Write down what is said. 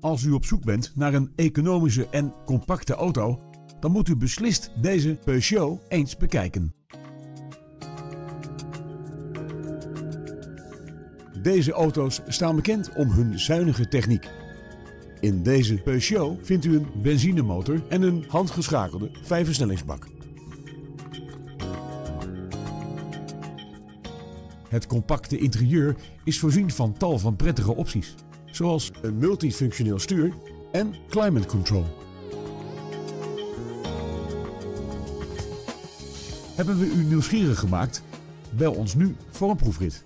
Als u op zoek bent naar een economische en compacte auto, dan moet u beslist deze Peugeot eens bekijken. Deze auto's staan bekend om hun zuinige techniek. In deze Peugeot vindt u een benzinemotor en een handgeschakelde vijfversnellingsbak. Het compacte interieur is voorzien van tal van prettige opties, zoals een multifunctioneel stuur en climate control. Hebben we u nieuwsgierig gemaakt? Bel ons nu voor een proefrit.